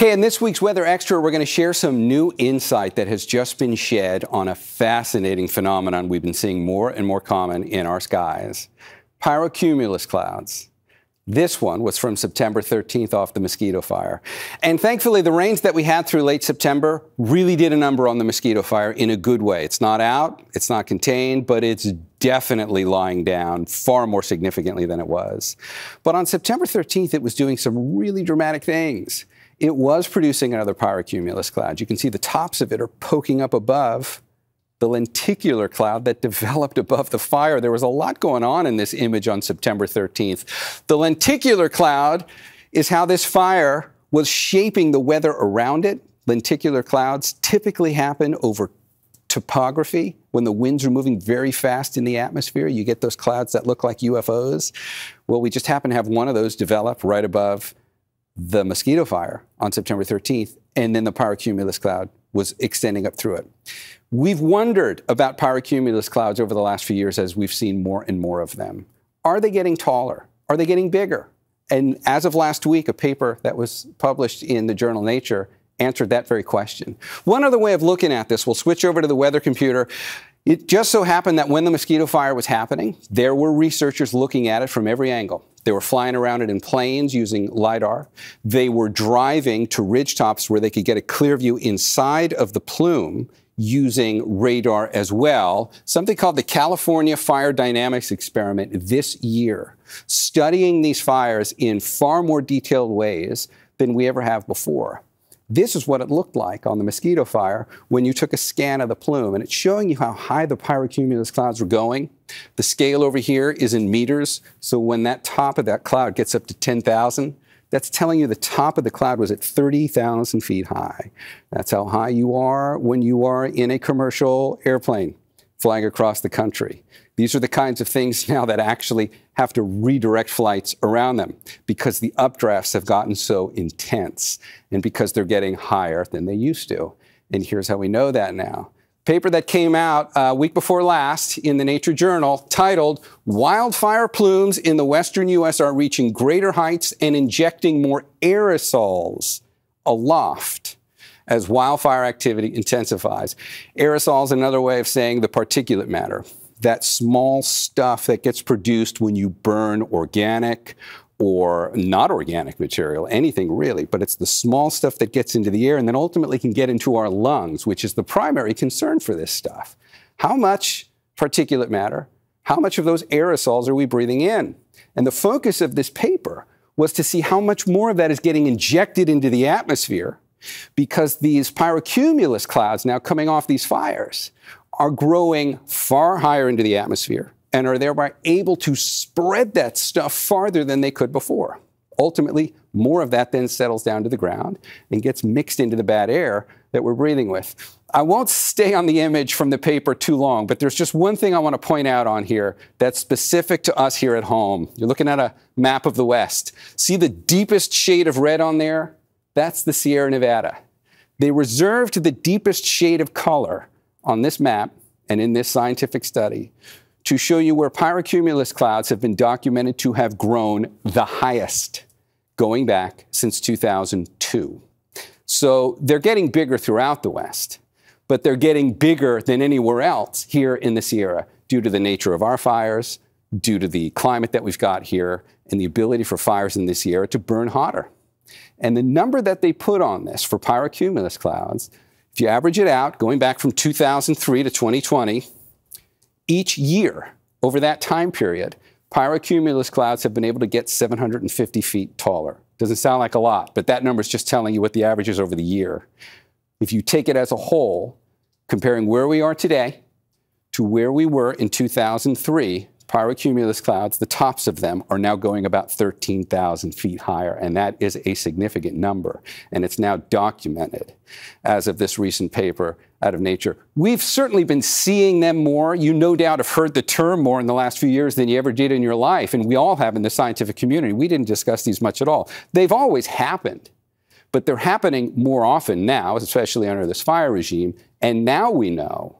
Okay, in this week's Weather Extra, we're going to share some new insight that has just been shed on a fascinating phenomenon we've been seeing more and more common in our skies pyrocumulus clouds. This one was from September 13th off the mosquito fire. And thankfully, the rains that we had through late September really did a number on the mosquito fire in a good way. It's not out, it's not contained, but it's definitely lying down far more significantly than it was. But on September 13th, it was doing some really dramatic things. It was producing another pyrocumulus cloud. You can see the tops of it are poking up above the lenticular cloud that developed above the fire. There was a lot going on in this image on September 13th. The lenticular cloud is how this fire was shaping the weather around it. Lenticular clouds typically happen over topography. When the winds are moving very fast in the atmosphere, you get those clouds that look like UFOs. Well, we just happen to have one of those develop right above the mosquito fire on September 13th, and then the pyrocumulus cloud was extending up through it. We've wondered about pyrocumulus clouds over the last few years as we've seen more and more of them. Are they getting taller? Are they getting bigger? And as of last week, a paper that was published in the journal Nature answered that very question. One other way of looking at this, we'll switch over to the weather computer. It just so happened that when the mosquito fire was happening, there were researchers looking at it from every angle. They were flying around it in planes using LIDAR. They were driving to ridge tops where they could get a clear view inside of the plume using radar as well, something called the California Fire Dynamics Experiment this year, studying these fires in far more detailed ways than we ever have before. This is what it looked like on the mosquito fire when you took a scan of the plume, and it's showing you how high the pyrocumulus clouds were going. The scale over here is in meters, so when that top of that cloud gets up to 10,000, that's telling you the top of the cloud was at 30,000 feet high. That's how high you are when you are in a commercial airplane flying across the country. These are the kinds of things now that actually have to redirect flights around them because the updrafts have gotten so intense and because they're getting higher than they used to. And here's how we know that now paper that came out a uh, week before last in the Nature Journal titled Wildfire Plumes in the Western U.S. Are Reaching Greater Heights and Injecting More Aerosols Aloft as wildfire activity intensifies. Aerosols, another way of saying the particulate matter, that small stuff that gets produced when you burn organic or not organic material, anything really, but it's the small stuff that gets into the air and then ultimately can get into our lungs, which is the primary concern for this stuff. How much particulate matter, how much of those aerosols are we breathing in? And the focus of this paper was to see how much more of that is getting injected into the atmosphere because these pyrocumulus clouds now coming off these fires are growing far higher into the atmosphere and are thereby able to spread that stuff farther than they could before. Ultimately, more of that then settles down to the ground and gets mixed into the bad air that we're breathing with. I won't stay on the image from the paper too long, but there's just one thing I want to point out on here that's specific to us here at home. You're looking at a map of the West. See the deepest shade of red on there? That's the Sierra Nevada. They reserved the deepest shade of color on this map and in this scientific study to show you where pyrocumulus clouds have been documented to have grown the highest going back since 2002. So they're getting bigger throughout the West, but they're getting bigger than anywhere else here in the Sierra due to the nature of our fires, due to the climate that we've got here, and the ability for fires in the Sierra to burn hotter. And the number that they put on this for pyrocumulus clouds, if you average it out, going back from 2003 to 2020, each year over that time period, pyrocumulus clouds have been able to get 750 feet taller. Doesn't sound like a lot, but that number is just telling you what the average is over the year. If you take it as a whole, comparing where we are today to where we were in 2003, pyrocumulus clouds, the tops of them are now going about 13,000 feet higher, and that is a significant number. And it's now documented as of this recent paper out of nature. We've certainly been seeing them more. You no doubt have heard the term more in the last few years than you ever did in your life, and we all have in the scientific community. We didn't discuss these much at all. They've always happened, but they're happening more often now, especially under this fire regime. And now we know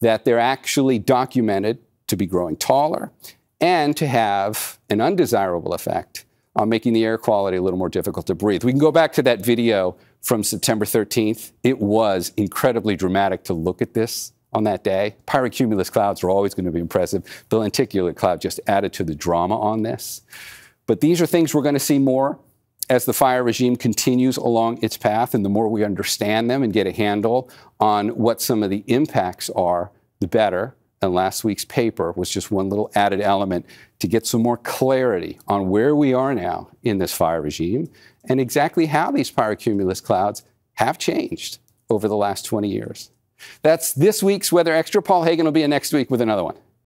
that they're actually documented to be growing taller and to have an undesirable effect on making the air quality a little more difficult to breathe. We can go back to that video from September 13th. It was incredibly dramatic to look at this on that day. Pyrocumulus clouds are always going to be impressive. The lenticular cloud just added to the drama on this. But these are things we're going to see more as the fire regime continues along its path, and the more we understand them and get a handle on what some of the impacts are, the better. And last week's paper was just one little added element to get some more clarity on where we are now in this fire regime and exactly how these pyrocumulus clouds have changed over the last 20 years. That's this week's Weather Extra. Paul Heggen will be in next week with another one.